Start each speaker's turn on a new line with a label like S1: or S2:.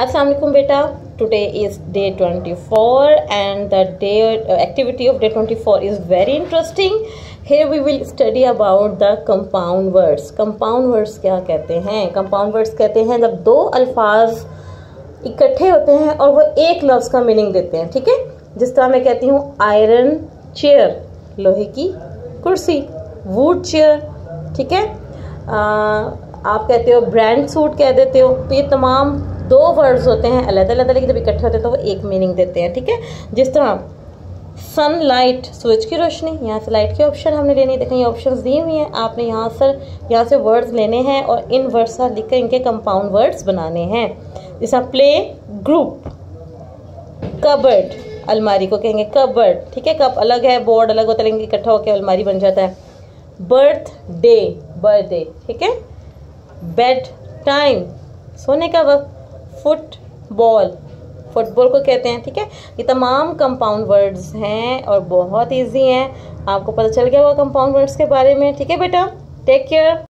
S1: असल बेटा today is day twenty four and the day activity of day twenty four is very interesting here we will study about the compound words compound words क्या कहते हैं compound words कहते हैं जब दो अल्फाज इकट्ठे होते हैं और वो एक लफ्ज़ का मीनिंग देते हैं, ठीक है? जिस तरह मैं कहती हूँ आयरन चेयर लोहे की कुर्सी वुड चेयर ठीक है? आप कहते हो ब्रांड सूट कह देते हो तो ये तमाम दो वर्ड्स होते हैं अलग अलग लेकिन जब इकट्ठे होते हैं तो वो एक मीनिंग देते हैं, ठीक है? जिस तरह सन लाइट सूरज की रोशनी, यहाँ से लाइट के ऑप्शन हमने लेने देखें ये ऑप्शन दी हुई हैं, आपने यहाँ से यहाँ से वर्ड्स लेने हैं और इन वर्ड्स का लिख कर इनके कंपाउंड वर्ड्स बनाने हैं। जैसा प्ले ग्रुप कबर्ड अलमारी को कहेंगे कबर्ड ठीक है? कब अलग है बोर्ड अलग होता है इकट्ठा होकर अलमारी बन जाता है। बर्थ डे बर्थडे ठीक है? बेड टाइम सोने का वक्त फुटबॉल फुटबॉल को कहते हैं, ठीक है? ये तमाम कंपाउंड वर्ड्स हैं और बहुत इजी हैं। आपको पता चल गया होगा कंपाउंड वर्ड्स के बारे में, ठीक है बेटा? Take care